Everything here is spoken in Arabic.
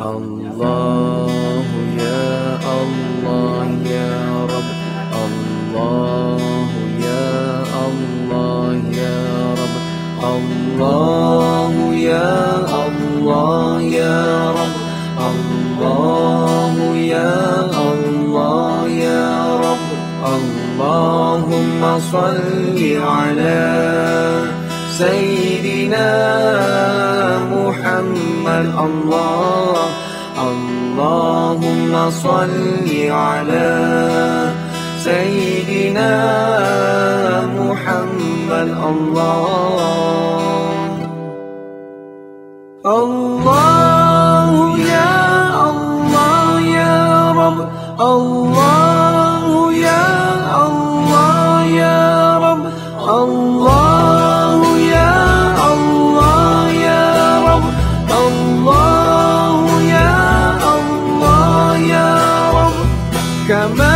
الله يا الله يا رب. الله يا الله يا رب. الله يا الله يا رب. الله يا الله يا رب. اللهم صل على سيدنا محمد. الله اللهم صل على سيدنا محمد. الله الله يا الله يا رب. الله يا الله يا رب. الله jamás.